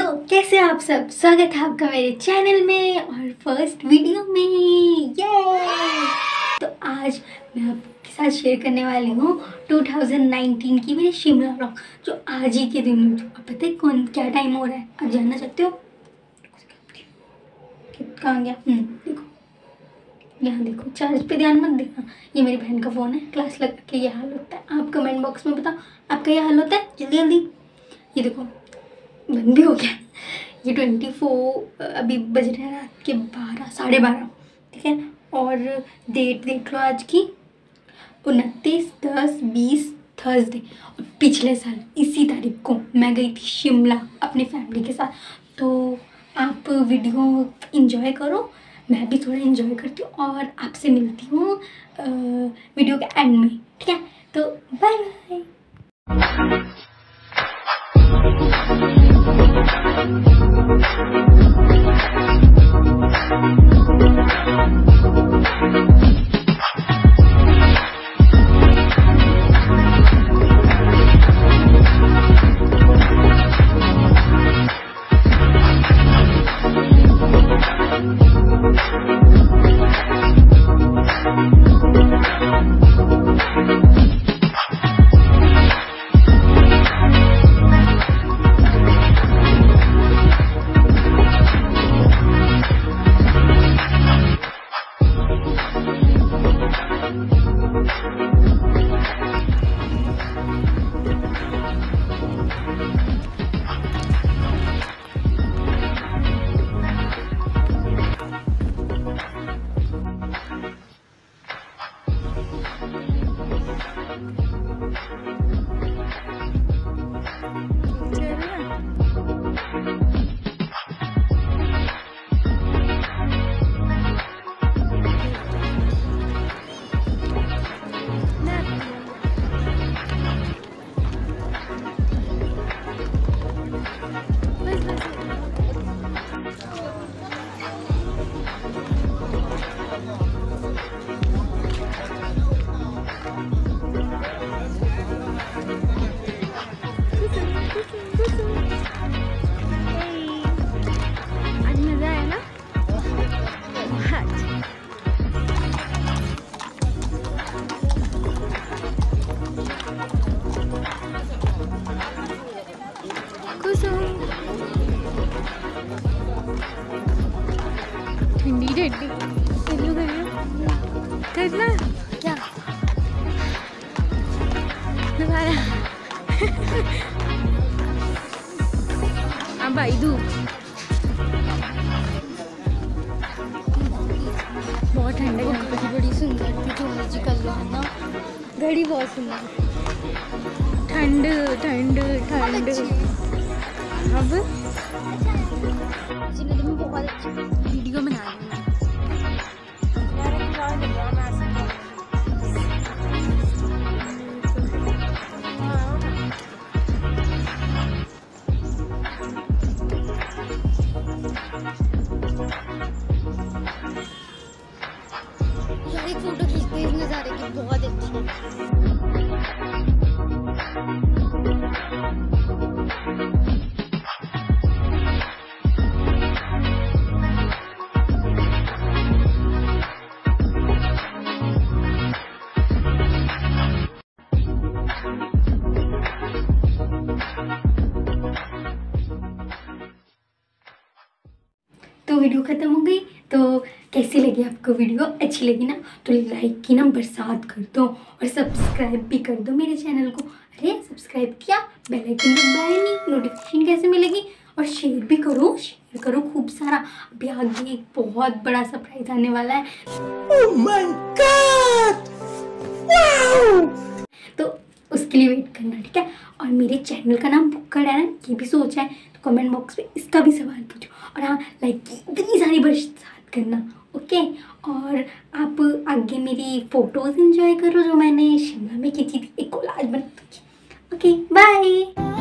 Hello कैसे आप सब? स्वागत है आपका मेरे चैनल में और फ़र्स्ट वीडियो में। ये तो आज मैं आपके साथ शेयर करने वाली हूँ 2019 की मेरी शिमला ब्लॉग जो आज ही के दिन। अब पता है कौन क्या टाइम हो रहा है? आप जानना चाहते हो? कहाँ गया? हम्म, देखो। यहाँ देखो चार्ज पे ध्यान मत देना। ये मेरी बहन का फ़ोन है क्लास लग के ये हाल होता है। आप कमेंट बॉक्स में बताओ आपका ये हाल होता है? जल्दी जल्दी। ये देखो। बंद भी हो गया ये ट्वेंटी फोर अभी बज रहे हैं रात के बारह, साढ़े बारह, ठीक है? और डेट देख लो आज की। उनतीस, दस, बीस, थर्सडे। और पिछले साल, इसी तारीख को मैं गई थी शिमला अपनी फैमिली के साथ। तो आप वीडियो इंजॉय करो, मैं भी थोड़ा इंजॉय करती हूँ और आपसे मिलती हूँ वीडियो के एंड में, ठीक है? तो बाय बाय ठंडी ठंडी हेलो करियो करना क्या दोबारा अब आई धूप बहुत ठंड है यहाँ बड़ी सुंदर थी जो मर्ज़ी कर लो है ना घड़ी बहुत सुंदर ठंड ठंड ठंड अब वीडियो बना फ़ोटो खींचते इस नज़ारे की बहुत अच्छी वीडियो ख़त्म हो गई तो कैसी लगी आपको वीडियो? अच्छी लगी ना तो लाइक की ना बरसात कर दो और सब्सक्राइब भी कर दो मेरे चैनल को। अरे सब्सक्राइब किया? बेल आइकन दबाया नहीं नोटिफिकेशन कैसे मिलेगी? और शेयर भी करो शेयर करो खूब सारा। अभी आगे एक बहुत बड़ा सरप्राइज़ आने वाला है। तो उसके लिए वेट करना, ठीक है? और मेरे चैनल का नाम बुक्कड़ है ना, ये भी सोचा है तो कमेंट बॉक्स में इसका भी सवाल पूछो। और हाँ लाइक की इतनी सारी बरसात करना ओके और आप आगे मेरी फ़ोटोज़ इंजॉय करो, जो मैंने शिमला में खींची थी, एक कोलाज बना ओके बाय